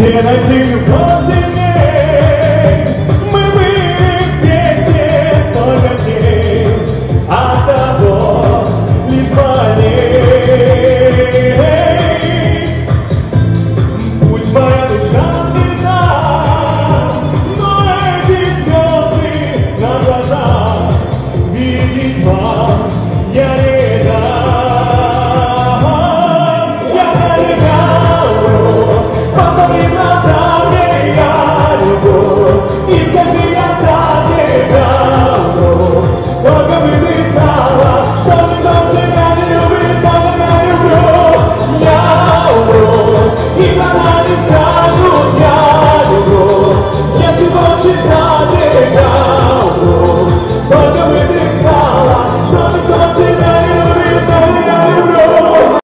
найти возле ней. Мы были вместе столько дней, от того лишь болей. Пусть моя душа но эти звезды на глазах видеть я не Yeah.